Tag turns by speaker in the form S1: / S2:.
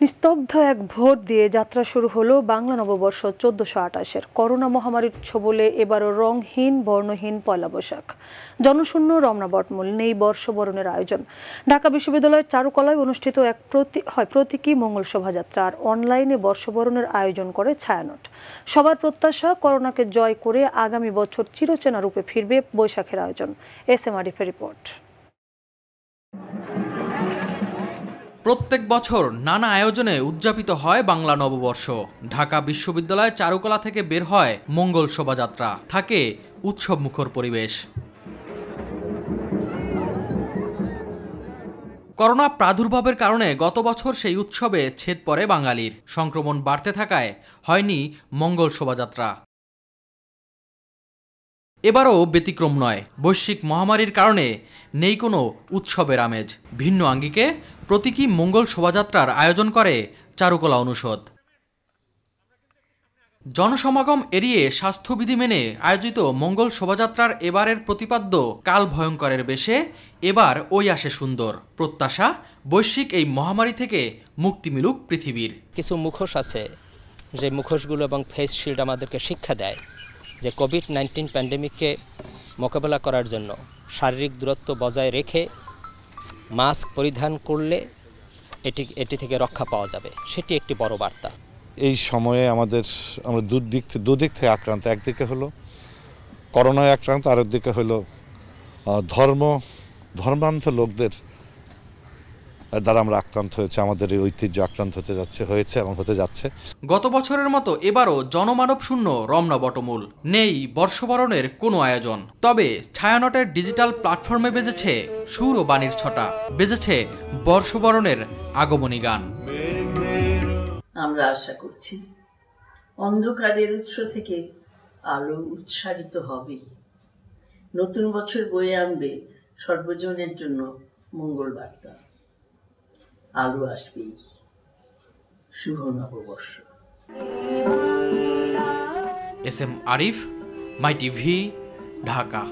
S1: নিস্তব্ধ এক ভোট দিয়ে যাত্রা শুরু হলো বাংলা নববর্ষ চোদ্দশো আটাশের করোনা মহামারীর ছবলে এবারও রংহীন বর্ণহীন পয়লা বৈশাখ। জনশূন্য রমনা বটমূল নেই বর্ষবরণের আয়োজন। ঢাকা বিশ্ববিদ্যালয়ের চারুকলায় অনুষ্ঠিত এক হয় প্রতীকী মঙ্গল শোভাযাত্রা আর অনলাইনে বর্ষবরণের আয়োজন করে ছায়ানট। সবার প্রত্যাশা, করোনাকে জয় করে আগামী বছর চিরচেনা রূপে ফিরবে বৈশাখের আয়োজন। এস এম আরিফের রিপোর্ট।
S2: প্রত্যেক বছর নানা আয়োজনে উদযাপিত হয় বাংলা নববর্ষ। ঢাকা বিশ্ববিদ্যালয় চারুকলা থেকে বের হয় মঙ্গল শোভাযাত্রা। থাকে উৎসব মুখর পরিবেশ। করোনা প্রাদুর্ভাবের কারণে গত বছর সেই উৎসবে ছেদ পড়ে বাঙালির। সংক্রমণ বাড়তে থাকায় হয়নি মঙ্গল শোভাযাত্রা। এবারও ব্যতিক্রম নয়। বৈশ্বিক মহামারীর কারণে নেই কোনো উৎসবের আমেজ। ভিন্ন আঙ্গিকে প্রতীকী মঙ্গল শোভাযাত্রার আয়োজন করে চারুকলা অনুষদ। জনসমাগম এড়িয়ে স্বাস্থ্যবিধি মেনে আয়োজিত মঙ্গল শোভাযাত্রার এবারের প্রতিপাদ্য কাল ভয়ঙ্করের বেশে, এবার ওই আসে সুন্দর। প্রত্যাশা, বৈশ্বিক এই মহামারী থেকে মুক্তি মিলুক পৃথিবীর।
S3: কিছু মুখোশ আছে, যে মুখোশগুলো এবং ফেস শিল্ড আমাদেরকে শিক্ষা দেয়। যে কোভিড নাইন্টিন প্যান্ডেমিককে মোকাবেলা করার জন্য শারীরিক দূরত্ব বজায় রেখে মাস্ক পরিধান করলে এটি এটি থেকে রক্ষা পাওয়া যাবে। সেটি একটি বড় বার্তা।
S4: এই সময়ে আমাদের, আমরা দুদিক দুদিক থেকে আক্রান্ত। একদিকে হলো করোনায় আক্রান্ত আর একদিকে হলো ধর্ম, ধর্মান্ধ লোকদের দ্বারা আমরা আক্রান্ত হয়েছে আমাদের এই ঐতিহ্য আক্রান্ত হতে যাচ্ছে হয়েছে এবং হতে যাচ্ছে।
S2: গত বছরের মতো এবারও জনমানব শূন্য রমনা বটমূল। নেই বর্ষবরণের কোনো আয়োজন। তবে ছায়ানটের ডিজিটাল প্ল্যাটফর্মে বেজেছে সুর ও বাণীর ছটা। বেজেছে বর্ষবরণের আগমনী গান।
S5: আমরা আশা করছি অন্ধকারের উৎস থেকে আলো উচ্চারিত হবে। নতুন বছর বয়ে আনবে সর্বজনের জন্য মঙ্গল বার্তা। আলো আসবেই শুভ নববর্ষ।
S2: S M Arif my TV Dhaka.